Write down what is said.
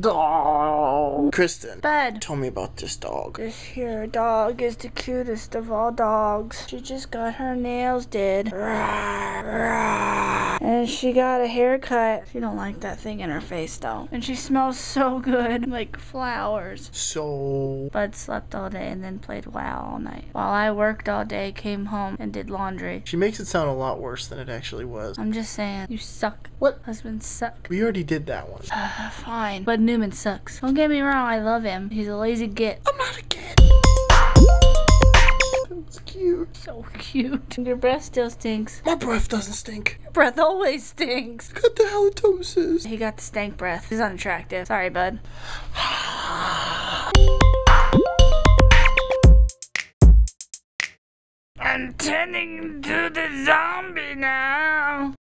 dog. Christin, Bud. tell me about this dog. This here dog is the cutest of all dogs. She just got her nails did. And she got a haircut. She don't like that thing in her face though. And she smells so good, like flowers. So, Bud slept all day and then played WoW all night. While I worked all day, came home and did laundry. she makes it sound a lot worse than it actually was. I'm just saying, you suck. What? Husbands suck. We already did that one. Fine. Bud Newman sucks. Don't get me wrong, I love him. He's a lazy git. I'm So cute. Your breath still stinks. My breath doesn't stink. Your breath always stinks. Got the halitosis. He got the stank breath. He's unattractive. Sorry, bud. I'm turning into the zombie now.